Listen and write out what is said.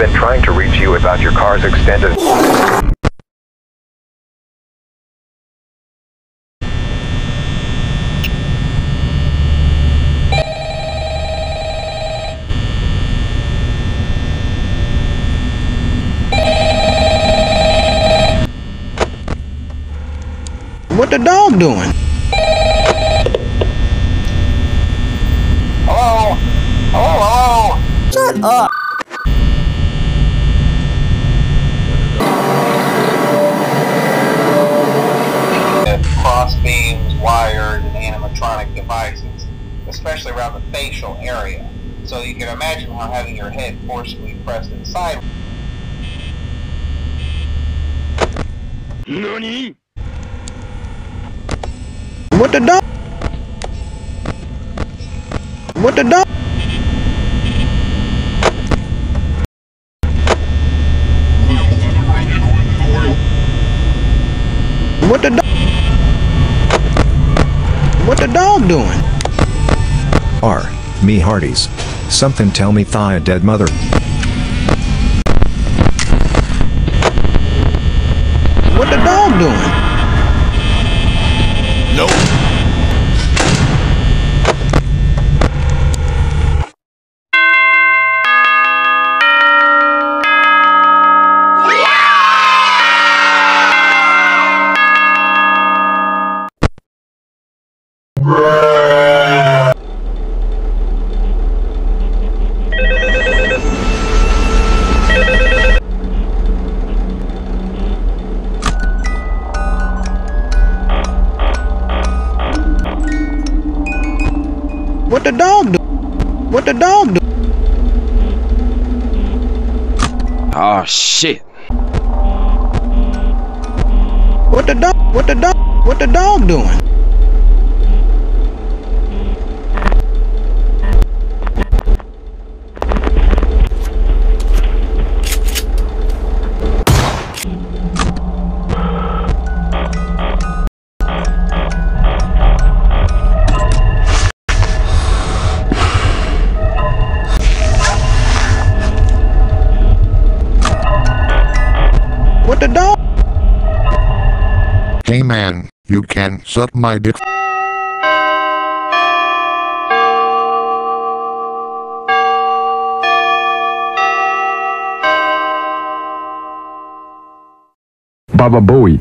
been trying to reach you about your car's extended... What the dog doing? Hello? Hello, hello? Shut up. Especially around the facial area. So you can imagine how having your head forcibly pressed inside What the dog? What the dog? What the dog? What the dog doing? R. Me Hardee's. Something tell me thigh a dead mother. What the dog doing? What the dog do? What the dog do? Oh shit. What the dog? What the dog? What the dog doing? Hey man, you can suck my dick. Baba Booey.